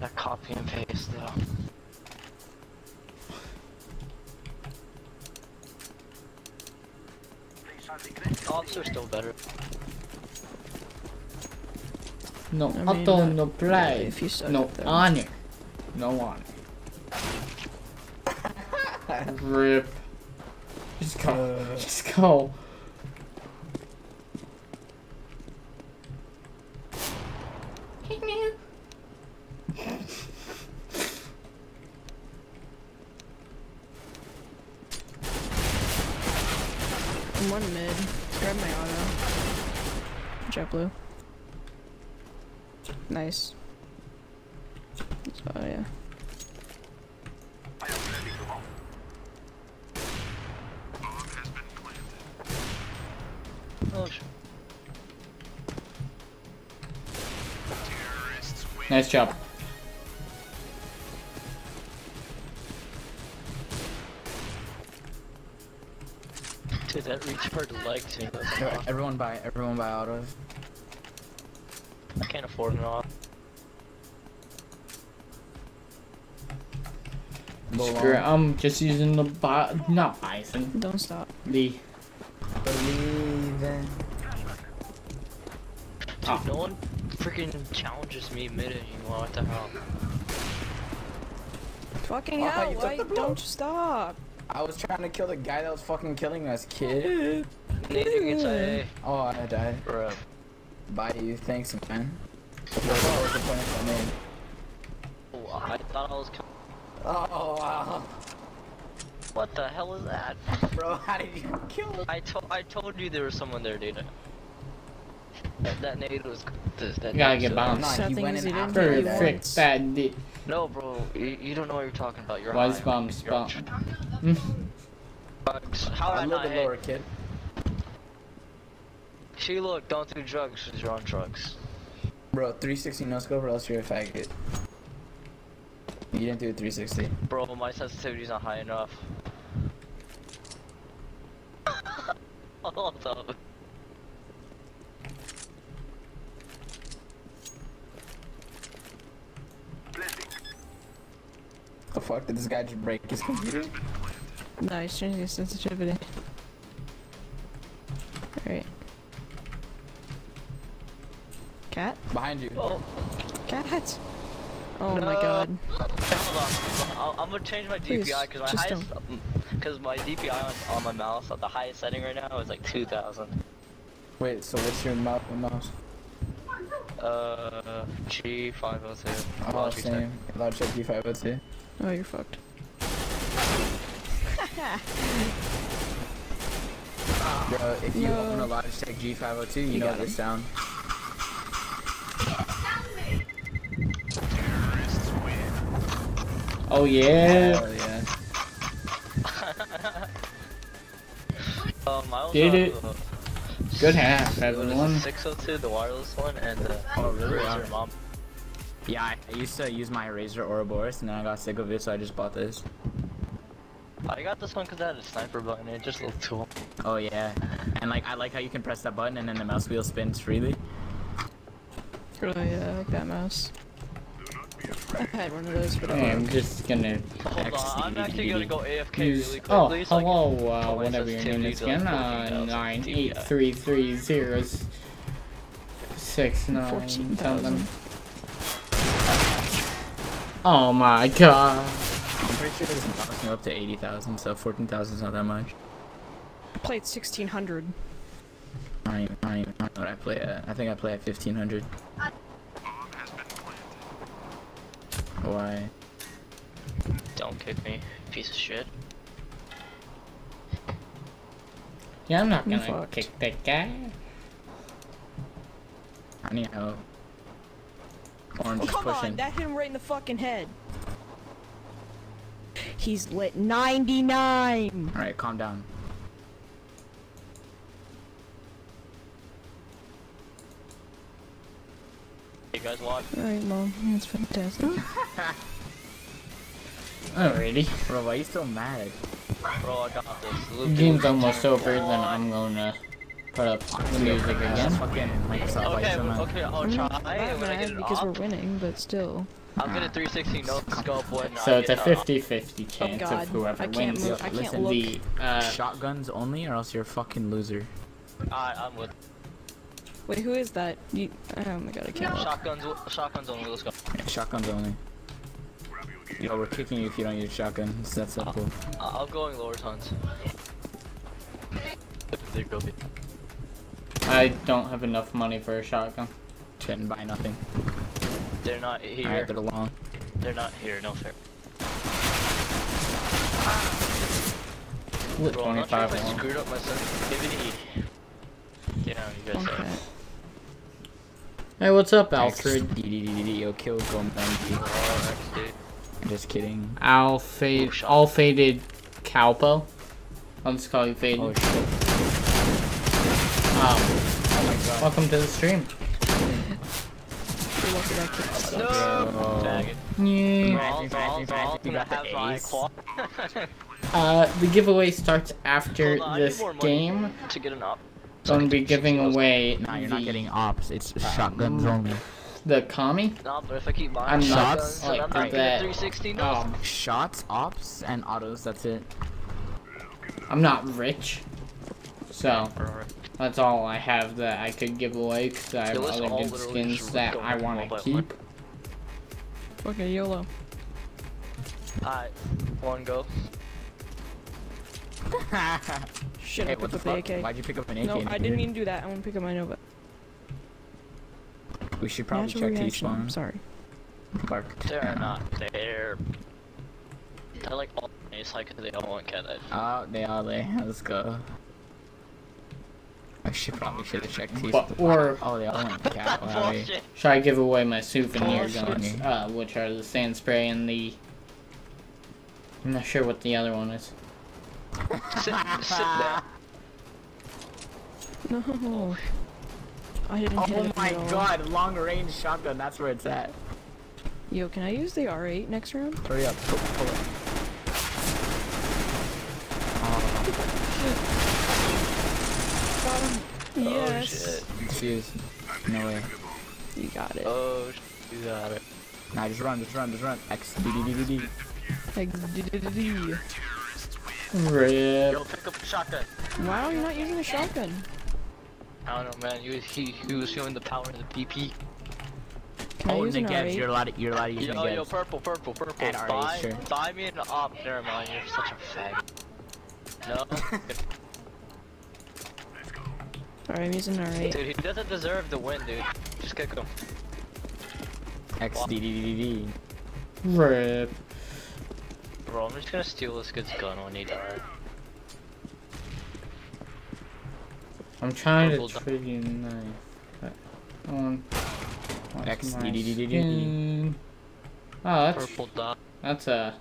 [SPEAKER 4] That copy and paste though. Ops are still better.
[SPEAKER 1] No
[SPEAKER 3] I mean,
[SPEAKER 1] auto,
[SPEAKER 3] uh,
[SPEAKER 1] no play.
[SPEAKER 3] if you suck
[SPEAKER 1] no
[SPEAKER 3] at them.
[SPEAKER 1] honor. No honor. [LAUGHS] Rip. Just go.
[SPEAKER 2] Uh.
[SPEAKER 1] Just go.
[SPEAKER 2] Everyone buy, everyone buy autos.
[SPEAKER 4] I can't afford an op.
[SPEAKER 2] Go
[SPEAKER 1] Screw it.
[SPEAKER 2] long.
[SPEAKER 1] I'm just using the bi- not bison.
[SPEAKER 3] Don't stop.
[SPEAKER 1] The
[SPEAKER 2] Believe in.
[SPEAKER 4] Dude, no one freaking challenges me mid anymore. What the hell?
[SPEAKER 3] Fucking
[SPEAKER 2] Oh,
[SPEAKER 3] hell!
[SPEAKER 2] you
[SPEAKER 3] Why
[SPEAKER 2] the blow.
[SPEAKER 3] don't you stop?
[SPEAKER 2] I was trying to kill the guy that was fucking killing us, kid.
[SPEAKER 4] Nading inside
[SPEAKER 2] Oh, I died.
[SPEAKER 4] A. Bro.
[SPEAKER 2] Bye, you. Thanks, man. What was the point I?
[SPEAKER 4] Oh, I thought I was. coming.
[SPEAKER 2] Oh, wow.
[SPEAKER 4] What the hell is that?
[SPEAKER 2] Bro, how did you kill him?
[SPEAKER 4] I told I told you there was someone there, dude. That, that nade was. This, that
[SPEAKER 1] You gotta
[SPEAKER 4] nade
[SPEAKER 1] get bounced.
[SPEAKER 2] Nah, he went in
[SPEAKER 3] he
[SPEAKER 2] after that.
[SPEAKER 1] perfect bad di-
[SPEAKER 4] No, bro, you, you don't know what you're talking about. You're
[SPEAKER 1] Was
[SPEAKER 4] high.
[SPEAKER 1] bumps,
[SPEAKER 4] You're on
[SPEAKER 1] bump.
[SPEAKER 4] Hmm? How did I
[SPEAKER 2] little
[SPEAKER 4] not
[SPEAKER 2] bit lower, kid.
[SPEAKER 4] See, look, don't do drugs because you're on drugs.
[SPEAKER 2] Bro, 360 no scope or else you're a faggot. You didn't do a 360.
[SPEAKER 4] Bro, my sensitivity's not high enough. [LAUGHS] Hold up.
[SPEAKER 2] The fuck did this guy just break his [LAUGHS] computer?
[SPEAKER 3] Nice, changing his sensitivity.
[SPEAKER 2] Behind you.
[SPEAKER 4] Oh,
[SPEAKER 3] Cat! Oh my god.
[SPEAKER 4] hold on. I'll, I'm gonna change my
[SPEAKER 3] Please,
[SPEAKER 4] DPI because my
[SPEAKER 3] just
[SPEAKER 4] highest, because my DPI on, on my mouse, at the highest setting right now is like 2,000.
[SPEAKER 2] Wait, so what's your mou- mouse?
[SPEAKER 4] Uh, G502.
[SPEAKER 2] Oh,
[SPEAKER 4] Logitech.
[SPEAKER 2] same. Logitech G502.
[SPEAKER 3] Oh, you're fucked. [LAUGHS]
[SPEAKER 2] Bro, if you
[SPEAKER 3] No.
[SPEAKER 2] open a Logitech G502, you,
[SPEAKER 3] You
[SPEAKER 2] know
[SPEAKER 3] got
[SPEAKER 2] this
[SPEAKER 3] him.
[SPEAKER 2] sound.
[SPEAKER 1] Oh yeah.
[SPEAKER 2] Hell yeah. [LAUGHS]
[SPEAKER 4] Um, I
[SPEAKER 1] Did it.
[SPEAKER 4] the-
[SPEAKER 1] Good half,
[SPEAKER 4] what is it,
[SPEAKER 1] everyone.
[SPEAKER 4] 602, the wireless one, and the
[SPEAKER 2] Oh, really?
[SPEAKER 4] Razer mom.
[SPEAKER 2] Yeah, I, I used to use my Razer Ouroboros, and then I got sick of it, so I just bought this.
[SPEAKER 4] I got this one because I had a sniper button. It just looked cool.
[SPEAKER 2] Oh yeah, and like I like how you can press that button and then the mouse wheel spins freely.
[SPEAKER 3] Oh yeah, I like that mouse. I had one of those, but
[SPEAKER 1] Hey,
[SPEAKER 3] I
[SPEAKER 1] I'm just gonna
[SPEAKER 4] Hold on, I'm actually gonna go AFK
[SPEAKER 1] use.
[SPEAKER 4] really
[SPEAKER 1] Oh,
[SPEAKER 4] quickly. so I can-
[SPEAKER 1] hello, uh, whatever your name
[SPEAKER 4] sensitivity
[SPEAKER 1] is
[SPEAKER 4] to, like,
[SPEAKER 1] again. Uh,
[SPEAKER 4] 14,000
[SPEAKER 1] nine
[SPEAKER 4] DPI.
[SPEAKER 1] eight three three zero six nine
[SPEAKER 3] 14,000.
[SPEAKER 1] something. Oh my god.
[SPEAKER 2] I'm pretty sure this mouse can go up to 80,000, so 14,000 is not that much.
[SPEAKER 3] I played 1600.
[SPEAKER 2] I don't even, I even I play at. I think I play at 1500. Why?
[SPEAKER 4] Don't kick me, piece of shit.
[SPEAKER 1] Yeah, I'm not gonna
[SPEAKER 3] fucked.
[SPEAKER 1] kick that guy.
[SPEAKER 2] I need help. Orange
[SPEAKER 3] Oh, come
[SPEAKER 2] pushing.
[SPEAKER 3] on, that hit him right in the fucking head. He's lit 99.
[SPEAKER 2] Alright, calm down.
[SPEAKER 4] Guys watch?
[SPEAKER 3] Alright, mom. That's fantastic. [LAUGHS]
[SPEAKER 1] Alrighty.
[SPEAKER 2] Bro, why are you so mad?
[SPEAKER 4] Bro, I got this.
[SPEAKER 1] The
[SPEAKER 4] Luke,
[SPEAKER 1] game's almost
[SPEAKER 4] Luke.
[SPEAKER 1] over, then I'm gonna put up the music again.
[SPEAKER 2] fucking Microsoft,
[SPEAKER 4] Okay, okay, I'll
[SPEAKER 3] I'm not
[SPEAKER 4] and when I
[SPEAKER 3] mad
[SPEAKER 4] get it
[SPEAKER 3] because we're winning, but still.
[SPEAKER 4] I'll get a 360 no scope when
[SPEAKER 1] So
[SPEAKER 4] I
[SPEAKER 1] it's a
[SPEAKER 4] uh,
[SPEAKER 1] 50-50 chance
[SPEAKER 3] God,
[SPEAKER 1] of whoever
[SPEAKER 3] I can't
[SPEAKER 1] wins.
[SPEAKER 3] move- I can't
[SPEAKER 2] Listen,
[SPEAKER 3] look.
[SPEAKER 1] The uh,
[SPEAKER 2] Shotguns only, or else you're a fucking loser.
[SPEAKER 4] Alright, I'm with.
[SPEAKER 3] Wait, who is that? You, oh my god, I can't look.
[SPEAKER 4] Shotguns, shotguns only. Let's go.
[SPEAKER 2] Yeah, shotguns only. Yo, we're kicking you if you don't use shotgun. It's that uh, simple.
[SPEAKER 4] Uh, I- I'm going lower tons. There go. B.
[SPEAKER 1] I don't have enough money for a shotgun.
[SPEAKER 2] Didn't buy nothing.
[SPEAKER 4] They're not here.
[SPEAKER 2] Alright, they're long.
[SPEAKER 4] They're not here. No fair.
[SPEAKER 1] With
[SPEAKER 4] Bro, I'm not sure
[SPEAKER 1] 25
[SPEAKER 4] if I
[SPEAKER 1] long.
[SPEAKER 4] screwed up my sensitivity. Yeah, you guys
[SPEAKER 3] Okay.
[SPEAKER 4] Said.
[SPEAKER 1] Hey, what's up, Alfred? [LAUGHS]
[SPEAKER 2] Kill Gomenji.
[SPEAKER 4] Oh, X, dude.
[SPEAKER 2] I'm just kidding.
[SPEAKER 1] Al fade, all faded Calpo. I'll just call you faded.
[SPEAKER 2] Oh shit.
[SPEAKER 1] Um,
[SPEAKER 2] Oh my god.
[SPEAKER 1] welcome to the stream.
[SPEAKER 3] You're lucky that kid sucks.
[SPEAKER 4] No!
[SPEAKER 2] Bro.
[SPEAKER 4] Faggot.
[SPEAKER 1] Yeah.
[SPEAKER 2] Imagine,
[SPEAKER 4] I'll-
[SPEAKER 2] imagine,
[SPEAKER 4] I'll-
[SPEAKER 2] imagine you
[SPEAKER 4] I'll
[SPEAKER 2] got the ace.
[SPEAKER 1] Uh, the giveaway starts after
[SPEAKER 4] on,
[SPEAKER 1] this game.
[SPEAKER 4] To get an op.
[SPEAKER 1] So I'm gonna be giving away
[SPEAKER 2] Nah, you're not getting ops. It's shotguns only.
[SPEAKER 1] the commie.
[SPEAKER 4] No, but if I keep buying
[SPEAKER 1] I'm
[SPEAKER 2] not
[SPEAKER 4] shotguns,
[SPEAKER 1] like
[SPEAKER 4] I'm not
[SPEAKER 1] that.
[SPEAKER 4] 360 no.
[SPEAKER 1] Um,
[SPEAKER 2] Shots, ops, and autos. That's it.
[SPEAKER 1] I'm not rich, so that's all I have that I could give away because I have
[SPEAKER 4] Yo,
[SPEAKER 1] other good skins that I want to keep.
[SPEAKER 3] Okay, YOLO.
[SPEAKER 4] Alright, one go. [LAUGHS]
[SPEAKER 3] Shit,
[SPEAKER 2] hey,
[SPEAKER 3] I picked up
[SPEAKER 2] fuck?
[SPEAKER 3] the AK.
[SPEAKER 2] Why'd you pick up an AK?
[SPEAKER 3] No, I didn't mean to do that. I want to pick up my Nova.
[SPEAKER 2] We should probably
[SPEAKER 3] Natural
[SPEAKER 2] check T
[SPEAKER 3] reaction.
[SPEAKER 2] spawn.
[SPEAKER 3] Sorry.
[SPEAKER 2] Bark.
[SPEAKER 4] They're not there. They're like all nice, like they all want cat edge.
[SPEAKER 2] Oh, they are there. Let's go. I should probably should have checked T
[SPEAKER 1] But-
[SPEAKER 2] spawn.
[SPEAKER 1] or-
[SPEAKER 2] Oh, they all went cat. [LAUGHS] Wow.
[SPEAKER 4] Bullshit.
[SPEAKER 1] Should I give away my souvenir
[SPEAKER 2] Bullshit.
[SPEAKER 1] guns, uh, which are the sand spray and the? I'm not sure what the other one is.
[SPEAKER 4] Sit, sit there. [LAUGHS]
[SPEAKER 3] No. I didn't oh hit
[SPEAKER 2] Oh
[SPEAKER 3] it
[SPEAKER 2] my god, long range shotgun. That's where it's at.
[SPEAKER 3] Yo, can I use the R8 next round?
[SPEAKER 2] Hurry up. Pull, pull it. Oh, oh
[SPEAKER 3] Yes.
[SPEAKER 2] excuse. No way.
[SPEAKER 3] You got it.
[SPEAKER 4] Oh, sh- you got it.
[SPEAKER 2] Nah, just run, just run, just run. X D D D D D.
[SPEAKER 3] X-D-D-D-D.
[SPEAKER 1] Rip.
[SPEAKER 4] Yo, pick up the shotgun.
[SPEAKER 3] Wow, you're not using a shotgun.
[SPEAKER 4] I don't know, man. He was, he, he was showing the power of the PP.
[SPEAKER 3] Can I
[SPEAKER 2] Oh,
[SPEAKER 3] use an
[SPEAKER 2] Negevs. You're
[SPEAKER 3] R8?
[SPEAKER 2] allowed to, you're allowed to use
[SPEAKER 4] Yo, yo,
[SPEAKER 2] Negevs.
[SPEAKER 4] purple, purple, purple.
[SPEAKER 2] And R8,
[SPEAKER 4] buy,
[SPEAKER 2] sure.
[SPEAKER 4] buy me an op. Never mind, you're such a fag. No, [LAUGHS]
[SPEAKER 3] Alright, I'm using an R8.
[SPEAKER 4] dude, he doesn't deserve the win, dude. Just kick him.
[SPEAKER 2] X D D D D D.
[SPEAKER 1] Rip.
[SPEAKER 4] Bro, I'm just gonna steal this kid's gun when he dies.
[SPEAKER 1] I'm trying to
[SPEAKER 4] Purple dot.
[SPEAKER 1] trade you a knife. But, um, what's
[SPEAKER 2] X
[SPEAKER 1] my
[SPEAKER 2] D D D D D.
[SPEAKER 1] skin? Oh, that's
[SPEAKER 4] Purple dot.
[SPEAKER 1] that's a.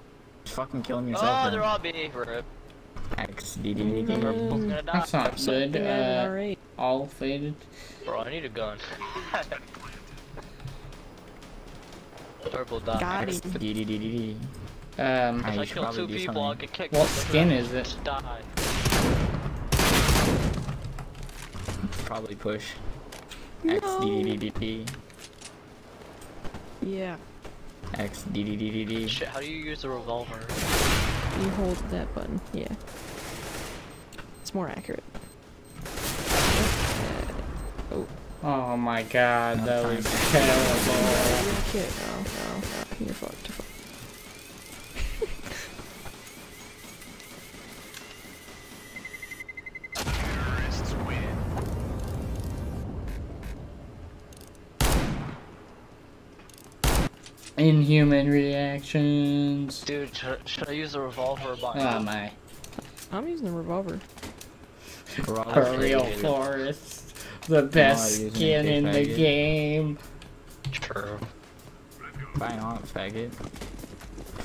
[SPEAKER 2] Just fucking killing yourself.
[SPEAKER 4] Oh,
[SPEAKER 2] then.
[SPEAKER 4] they're all B. Rip.
[SPEAKER 2] X D D D D.
[SPEAKER 4] Purple's
[SPEAKER 3] Mm.
[SPEAKER 4] gonna die.
[SPEAKER 1] That's not good.
[SPEAKER 3] Something out of an
[SPEAKER 1] Uh, all faded.
[SPEAKER 4] Bro, I need a gun. Purple dot.
[SPEAKER 3] Got
[SPEAKER 2] X.
[SPEAKER 1] Um,
[SPEAKER 4] If I
[SPEAKER 2] should
[SPEAKER 4] kill two
[SPEAKER 2] do
[SPEAKER 4] people, I
[SPEAKER 2] something.
[SPEAKER 4] get kicked.
[SPEAKER 1] what skin is it?
[SPEAKER 4] Die.
[SPEAKER 2] Probably push. X D D D D D.
[SPEAKER 3] Yeah,
[SPEAKER 2] X D D D D D.
[SPEAKER 4] Shit, how do you use the revolver?
[SPEAKER 3] you hold that button. Yeah. It's more accurate.
[SPEAKER 1] Oh my god, that was terrible.
[SPEAKER 3] You're a kid. No, no, no. You're fucked.
[SPEAKER 1] Inhuman reactions.
[SPEAKER 4] Dude, should, should I use the revolver or buy?
[SPEAKER 1] Oh my.
[SPEAKER 3] I'm using the revolver.
[SPEAKER 2] Boreal
[SPEAKER 1] Forest. The best
[SPEAKER 2] using
[SPEAKER 1] skin
[SPEAKER 2] a
[SPEAKER 1] in the game.
[SPEAKER 4] True.
[SPEAKER 2] Buy on, faggot.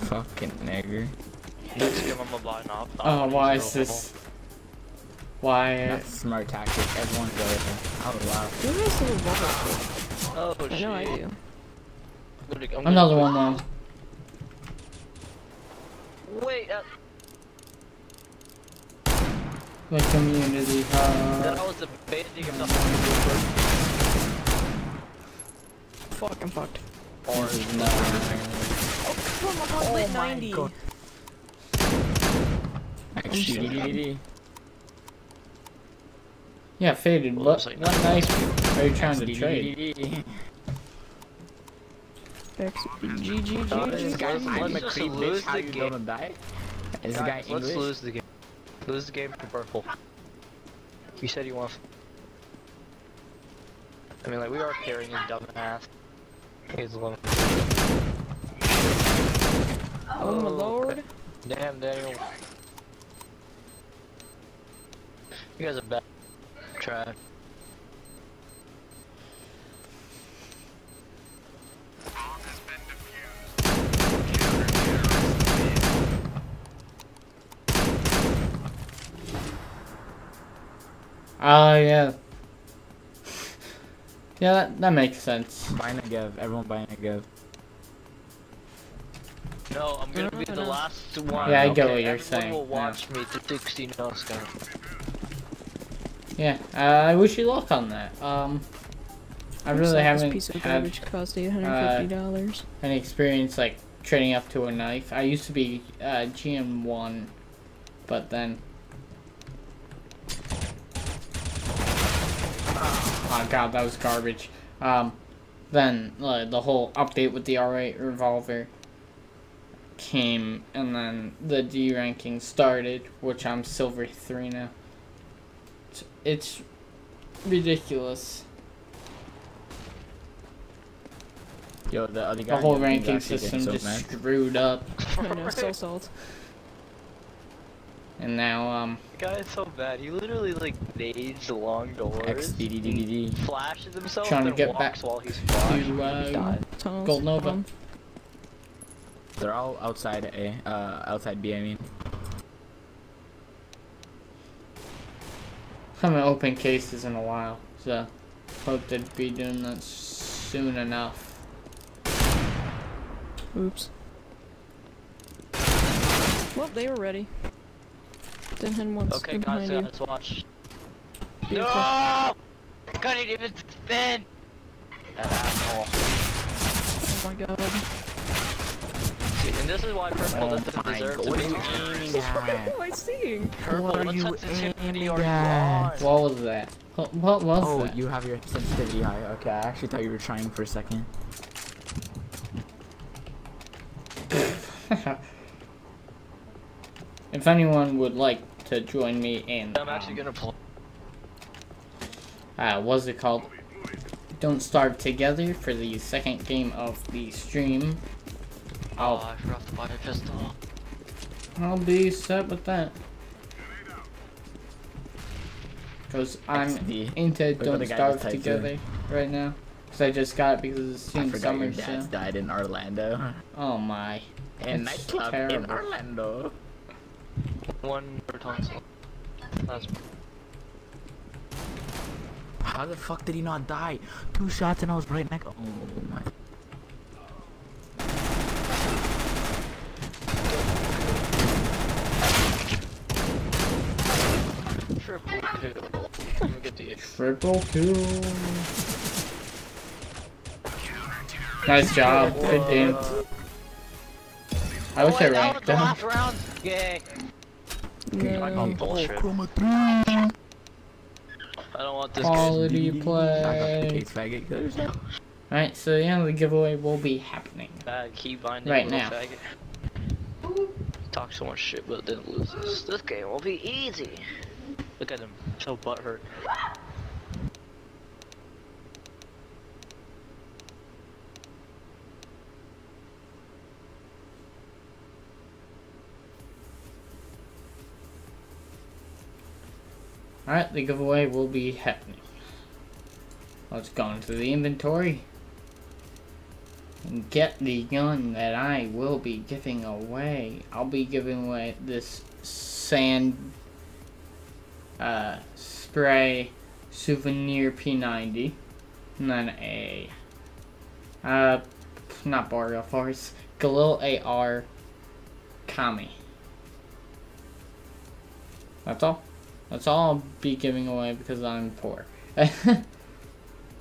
[SPEAKER 2] Fucking nigger.
[SPEAKER 4] Let's give him a buy now.
[SPEAKER 1] Oh, why is this? Why?
[SPEAKER 2] That's smart tactic. Everyone go there. Oh wow.
[SPEAKER 3] Who has the revolver?
[SPEAKER 4] Oh
[SPEAKER 3] I
[SPEAKER 4] shit.
[SPEAKER 3] know I do.
[SPEAKER 4] I'm gonna, gonna
[SPEAKER 1] Another one long.
[SPEAKER 4] Wait, uh,
[SPEAKER 1] The community
[SPEAKER 4] that
[SPEAKER 1] hub.
[SPEAKER 4] was the basic of the
[SPEAKER 3] Fuck, I'm fucked.
[SPEAKER 4] orange.
[SPEAKER 3] Come on, lit 90.
[SPEAKER 2] God. Actually,
[SPEAKER 1] Yeah, faded.
[SPEAKER 4] Well,
[SPEAKER 1] What,
[SPEAKER 4] like
[SPEAKER 1] what
[SPEAKER 4] nine
[SPEAKER 1] knife are you trying to trade?
[SPEAKER 3] Back GG, GG.
[SPEAKER 4] this guy-
[SPEAKER 2] I'm
[SPEAKER 4] let's
[SPEAKER 2] a creep,
[SPEAKER 4] lose
[SPEAKER 2] bitch. How
[SPEAKER 4] the
[SPEAKER 2] you
[SPEAKER 4] game.
[SPEAKER 2] gonna die? Is the guy
[SPEAKER 4] Guys, let's lose the game. Lose the game for purple. You said you want. I mean, like we are carrying his dumbass. He's a little.
[SPEAKER 3] Oh my oh, lord.
[SPEAKER 4] Damn, Daniel. You guys are bad. Trash.
[SPEAKER 1] Oh, yeah. Yeah, that, that makes sense.
[SPEAKER 2] Buying a Gev. Everyone buying a Gev.
[SPEAKER 4] No, I'm gonna be the last one.
[SPEAKER 1] Yeah, I get
[SPEAKER 4] okay?
[SPEAKER 1] what you're saying,
[SPEAKER 4] will
[SPEAKER 1] yeah.
[SPEAKER 4] me to 60 no.
[SPEAKER 1] Yeah, uh, I wish you luck on that. Um, I really
[SPEAKER 3] Looks like
[SPEAKER 1] haven't
[SPEAKER 3] This piece of
[SPEAKER 1] had
[SPEAKER 3] garbage cost $850.
[SPEAKER 1] any experience like trading up to a knife. I used to be uh, GN1, but then. Oh god, that was garbage. Um, then uh, the whole update with the R8 revolver came, and then the D ranking started, which I'm silver 3 now. It's, it's ridiculous.
[SPEAKER 2] Yo, the other guy.
[SPEAKER 1] The whole ranking system
[SPEAKER 2] so
[SPEAKER 1] just
[SPEAKER 2] mad.
[SPEAKER 1] screwed up, [LAUGHS]
[SPEAKER 3] I know, so salt.
[SPEAKER 1] And now um.
[SPEAKER 4] The guy is so bad. He literally like nades along doors.
[SPEAKER 2] XDDDD.
[SPEAKER 4] Flashes himself
[SPEAKER 1] Trying to
[SPEAKER 4] and
[SPEAKER 1] get
[SPEAKER 4] walks
[SPEAKER 1] back
[SPEAKER 4] while he's flashed.
[SPEAKER 1] to uh,
[SPEAKER 2] Died.
[SPEAKER 3] Tunnels.
[SPEAKER 1] Gold Nova.
[SPEAKER 2] They're all outside A. Uh, outside B. I mean.
[SPEAKER 1] I haven't opened cases in a while, so hope they'd be doing that soon enough.
[SPEAKER 3] Oops. Well, they were ready. Didn't once.
[SPEAKER 4] Okay,
[SPEAKER 3] They're
[SPEAKER 4] guys,
[SPEAKER 3] uh, you.
[SPEAKER 4] let's watch.
[SPEAKER 3] Beautiful.
[SPEAKER 4] No! Couldn't even spin! That asshole.
[SPEAKER 3] Oh my god.
[SPEAKER 4] See, and this is why purple
[SPEAKER 2] Oh
[SPEAKER 4] doesn't
[SPEAKER 2] my
[SPEAKER 4] deserve
[SPEAKER 2] god.
[SPEAKER 4] to be
[SPEAKER 2] are you
[SPEAKER 4] teams. [LAUGHS]
[SPEAKER 2] aiming
[SPEAKER 3] What am I seeing?
[SPEAKER 4] Purple,
[SPEAKER 2] What are
[SPEAKER 4] what
[SPEAKER 2] you
[SPEAKER 4] sensitivity are you on?
[SPEAKER 1] What was that? What, what was
[SPEAKER 2] Oh,
[SPEAKER 1] that?
[SPEAKER 2] you have your sensitivity high. Okay, I actually thought you were trying for a second. [LAUGHS]
[SPEAKER 1] if anyone would like to join me in,
[SPEAKER 4] I'm actually
[SPEAKER 1] um,
[SPEAKER 4] gonna play.
[SPEAKER 1] uh, what's it called? Don't Starve Together for the second game of the stream.
[SPEAKER 4] Oh,
[SPEAKER 1] I'll,
[SPEAKER 4] I forgot to buy a pistol.
[SPEAKER 1] I'll be set with that. Because I'm
[SPEAKER 2] XD.
[SPEAKER 1] into
[SPEAKER 2] what
[SPEAKER 1] Don't Starve
[SPEAKER 2] just typed
[SPEAKER 1] Together right now. Because I just got it because it's
[SPEAKER 2] I
[SPEAKER 1] Steam
[SPEAKER 2] forgot your dad's
[SPEAKER 1] Sale.
[SPEAKER 2] died in Orlando.
[SPEAKER 1] Oh my.
[SPEAKER 2] In
[SPEAKER 1] That's
[SPEAKER 2] nightclub in. Orlando.
[SPEAKER 4] One per tonsil. That's
[SPEAKER 2] How the fuck did he not die? Two shots and I was right next. Oh my.
[SPEAKER 4] triple kill. Let me get the
[SPEAKER 1] Triple kill. Nice job. Good game. Uh, I wish I
[SPEAKER 4] oh, wait,
[SPEAKER 1] ranked
[SPEAKER 4] the
[SPEAKER 1] them.
[SPEAKER 4] last round. Yay.
[SPEAKER 3] No.
[SPEAKER 4] bullshit.
[SPEAKER 2] chroma three.
[SPEAKER 4] I don't want this.
[SPEAKER 1] Quality
[SPEAKER 2] I got the
[SPEAKER 1] play.
[SPEAKER 2] case faggot killers now.
[SPEAKER 1] Alright, so yeah, the giveaway will be happening.
[SPEAKER 4] Bad key.
[SPEAKER 1] Right now.
[SPEAKER 4] Faggot. Talk so much shit, but then loses. This game will be easy. Look at him, so butthurt.
[SPEAKER 1] Alright, the giveaway will be happening. Let's go into the inventory and get the gun that I will be giving away. I'll be giving away this sand uh, spray souvenir P90 and then a uh, not Boreal Forest, Galil AR Kami. That's all. That's all I'll be giving away because I'm poor. [LAUGHS] to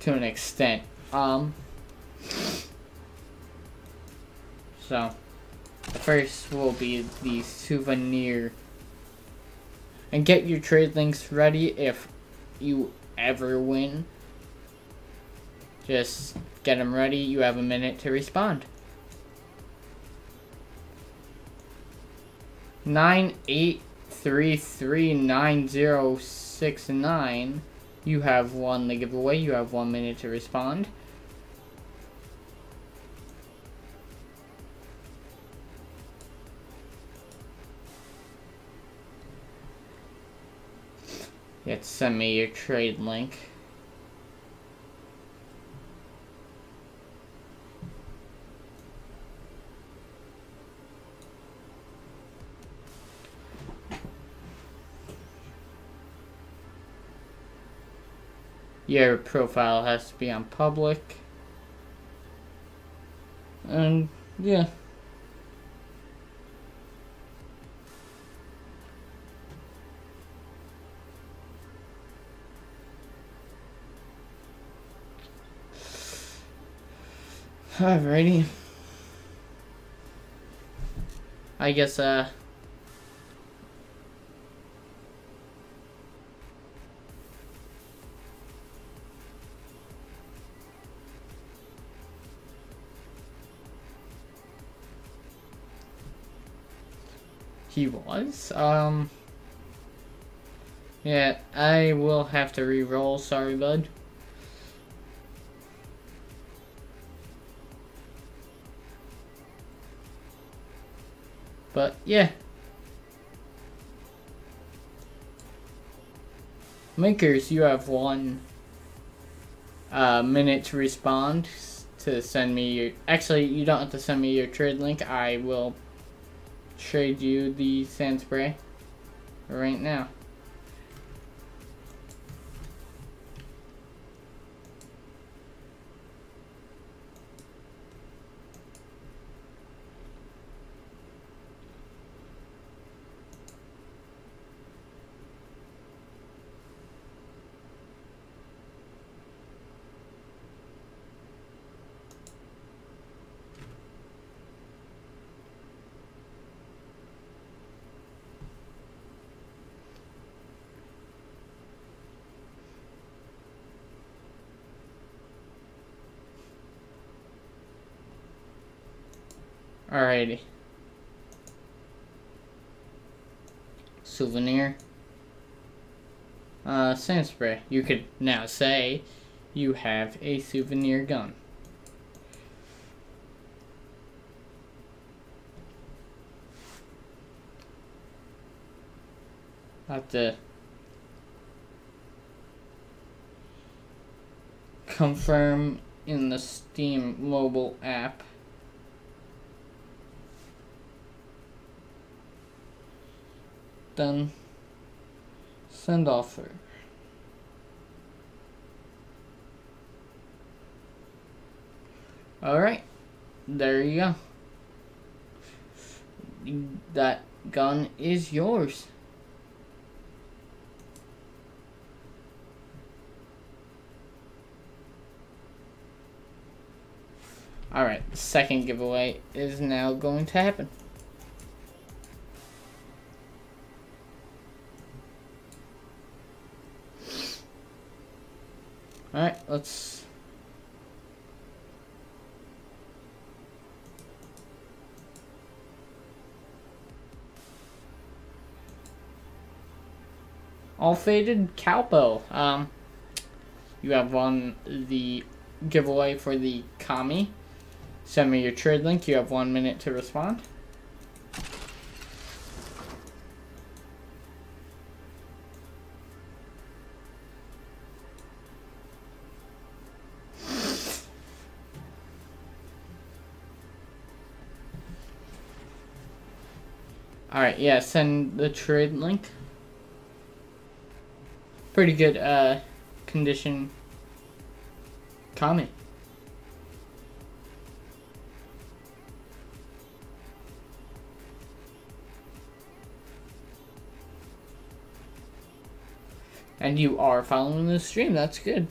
[SPEAKER 1] an extent. Um. So, the first will be the souvenir. And get your trade links ready if you ever win. Just get them ready. You have a minute to respond. Nine eight three three nine zero six nine. You have won the giveaway. You have one minute to respond. Yet send me your trade link. Your profile has to be on public. And yeah. [SIGHS] Alrighty. I guess, uh... He was? Um... Yeah, I will have to re-roll, sorry bud. But yeah. Makers, you have one uh, minute to respond to send me your... Actually, you don't have to send me your trade link. I will trade you the sand spray right now. Alrighty. Souvenir. Uh, sand spray. You could now say you have a souvenir gun. Have to confirm in the Steam mobile app. Then send offer. Alright, there you go. That gun is yours. Alright, second giveaway is now going to happen. Let's... All faded Calpo. Um, you have won the giveaway for the Kami. Send me your trade link. You have one minute to respond. Alright, yeah, send the trade link. Pretty good uh, condition comment. And you are following the stream, that's good.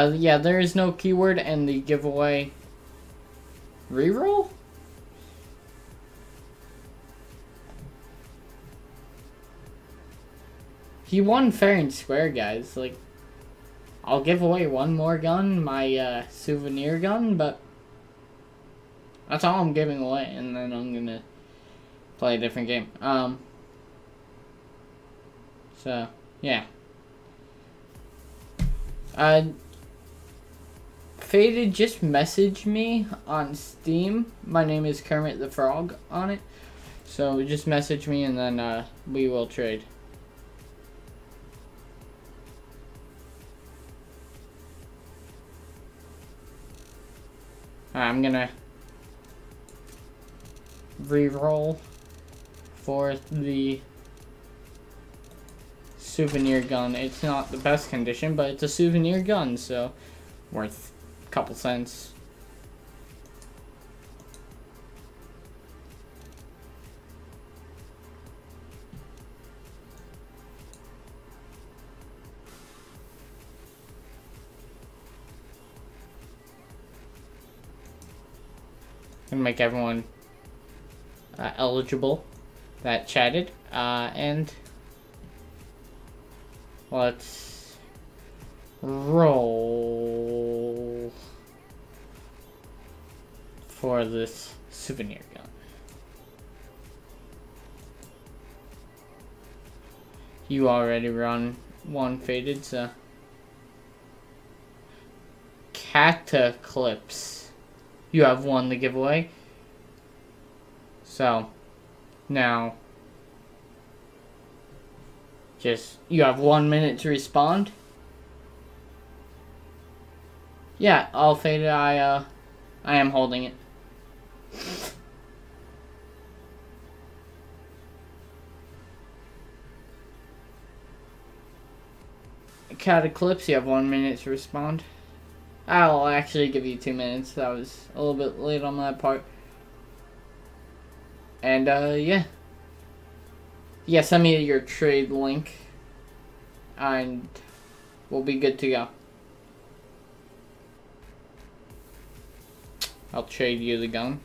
[SPEAKER 1] Uh, yeah, there is no keyword and the giveaway reroll. He won fair and square, guys. Like, I'll give away one more gun, my uh, souvenir gun, but that's all I'm giving away, and then I'm gonna play a different game. Um. So yeah. Uh. Faded just message me on Steam. My name is Kermit the Frog on it. So just message me and then uh, we will trade. I'm gonna re-roll for the souvenir gun. It's not the best condition, but it's a souvenir gun, so worth couple cents. Gonna make everyone uh, eligible that chatted, uh, and let's roll for this souvenir gun. You already run one faded, so. Cataclips. You have won the giveaway. So, now, just, you have one minute to respond. Yeah, all faded, I, uh, I am holding it. Cataclips, you have one minute to respond. I'll actually give you two minutes. That was a little bit late on that part. And, uh, yeah. Yeah, send me your trade link. And we'll be good to go. I'll trade you the gun.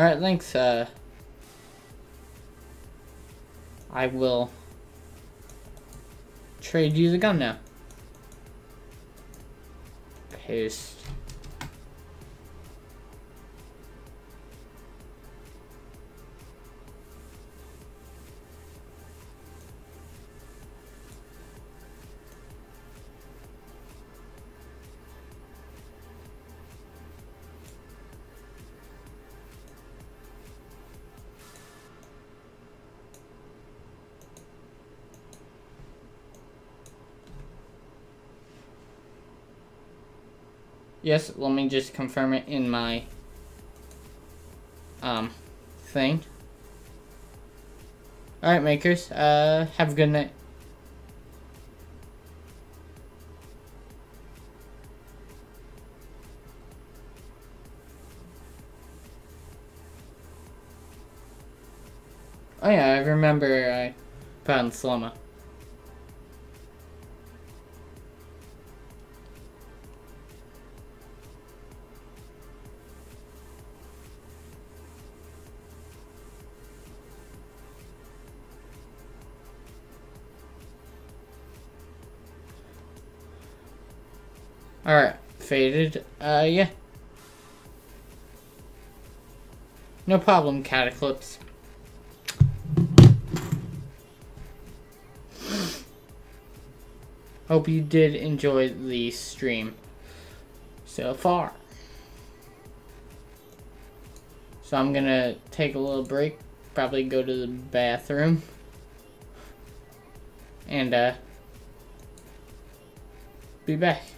[SPEAKER 1] Alright, thanks, uh... I will trade you the gun now. Paste. Yes, let me just confirm it in my um thing. Alright, makers. Uh, have a good night. Oh yeah, I remember I put on. faded. Uh, yeah. No problem, Cataclips. [GASPS] Hope you did enjoy the stream so far. So I'm gonna take a little break, probably go to the bathroom. And, uh, be back.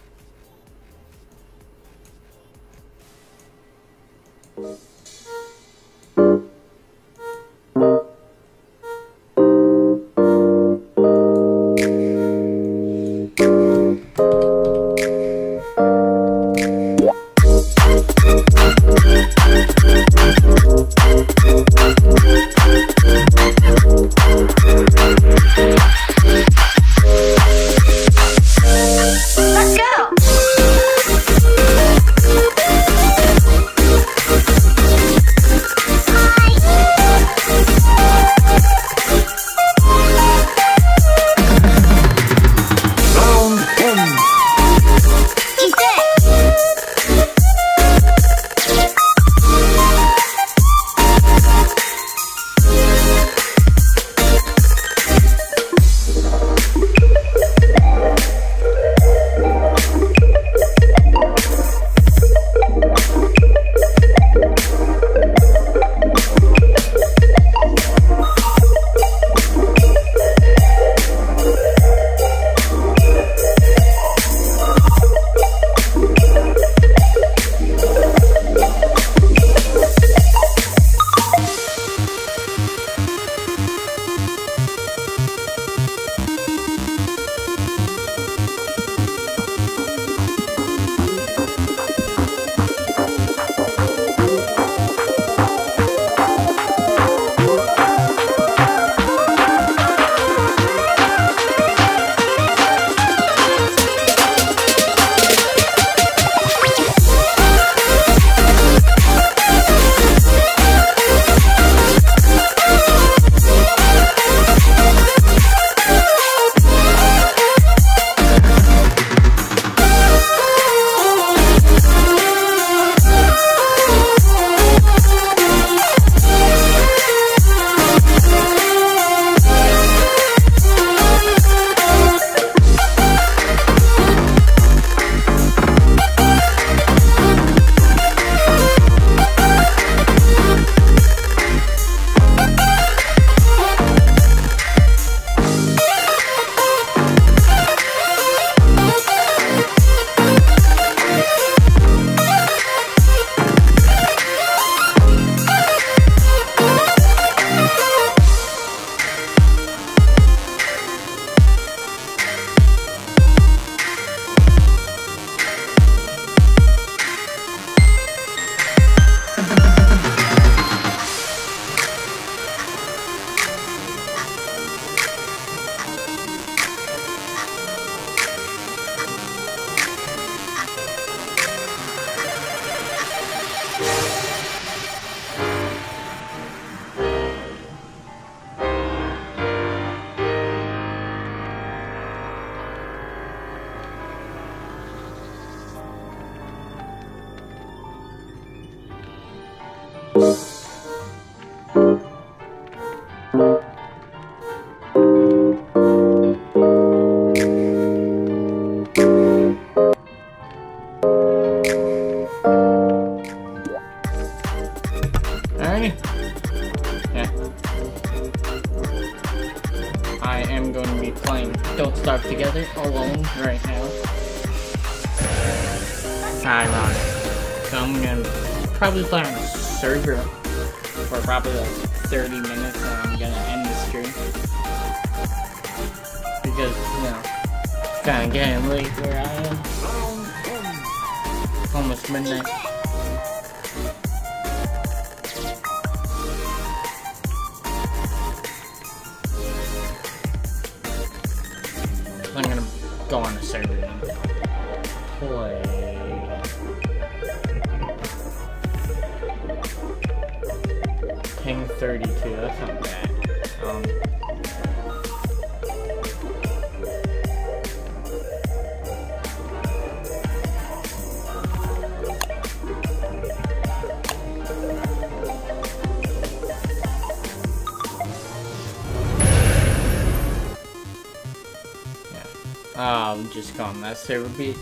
[SPEAKER 1] um, just call him this. There would be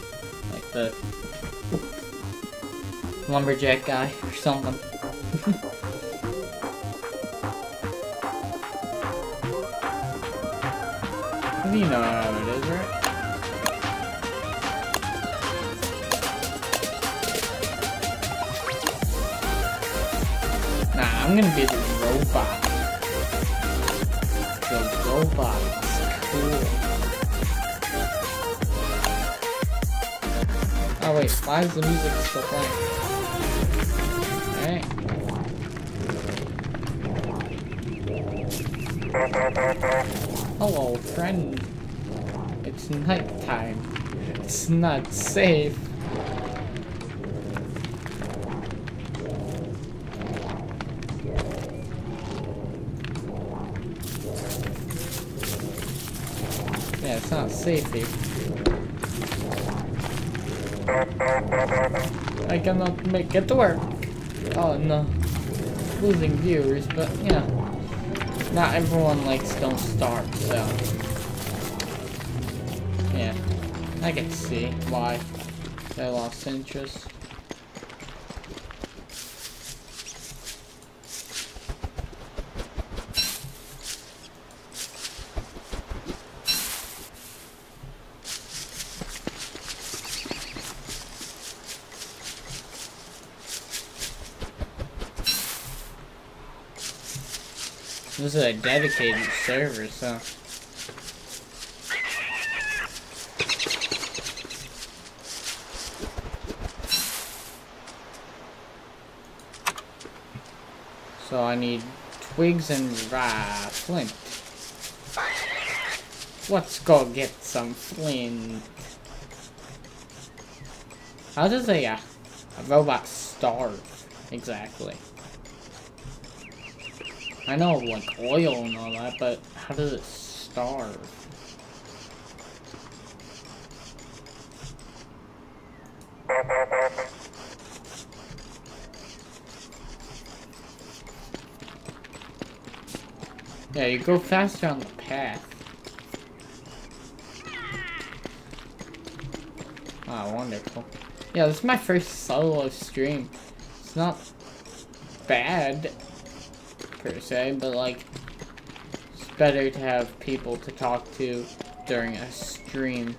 [SPEAKER 1] like the lumberjack guy or something. [LAUGHS] you know how it is, right? Nah, I'm gonna be the robot. The robot. Oh wait, why is the music still playing? Alright. Oh, Hello, friend. It's nighttime. It's not safe. Yeah, it's not safe here. Cannot make it to work. Oh no. Losing viewers, but yeah. Not everyone likes Don't Starve, so. Yeah. I can see why they lost interest. This is a dedicated server, so. So I need twigs and uh, flint. Let's go get some flint. How does a, uh, a robot starve exactly? I know like oil and all that, but how does it starve? Yeah, you go faster on the path. Ah, wonderful. Yeah, this is my first solo stream. It's not bad, per se, but like, it's better to have people to talk to during a stream.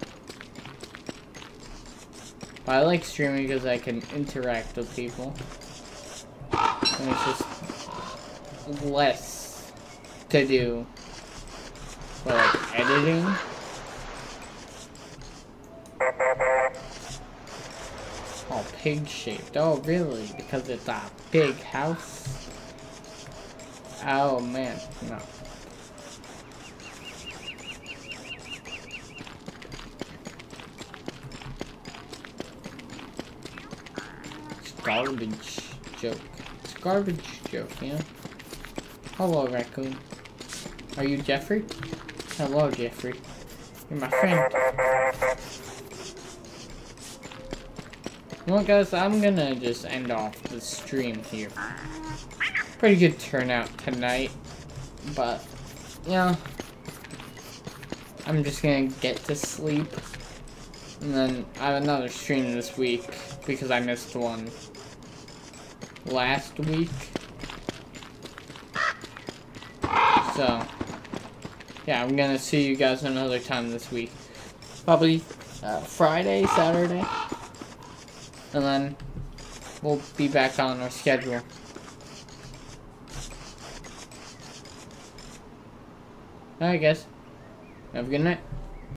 [SPEAKER 1] But I like streaming because I can interact with people. And it's just less to do like editing. Oh, pig shaped. Oh, really? Because it's a big house? Oh, man. No. It's garbage joke. It's garbage joke, yeah? Hello, raccoon. Are you Jeffrey? Hello, Jeffrey. You're my friend. Well, guys, I'm gonna just end off the stream here. Pretty good turnout tonight, but, yeah. I'm just gonna get to sleep. And then I have another stream this week, because I missed one last week. So, yeah, I'm gonna see you guys another time this week. Probably uh, Friday, Saturday. And then we'll be back on our schedule. Alright guys. Have a good night.